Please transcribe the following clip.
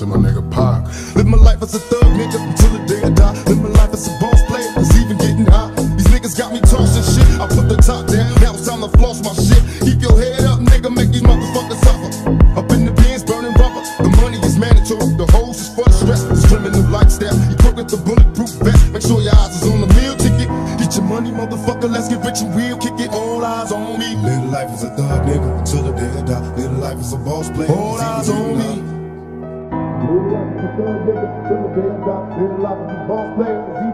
to my nigga Pac. Live my life as a thug nigga until the day I die. Live my life as a boss player, it's even getting hot. These niggas got me tossing shit. I put the top down, now it's time to floss my shit. Keep your head up, nigga, make these motherfuckers suffer. Up in the bins, burning rubber. The money is mandatory, the hose is for the stress. It's criminal lifestyle. You cook with the bulletproof vest. Make sure your eyes is on the meal ticket. Get your money, motherfucker, let's get rich and real. Kick it, all eyes on me. Live life as a thug nigga until the day I die. Live life as a boss player, all eyes on me. Life as a nigga the day boss player,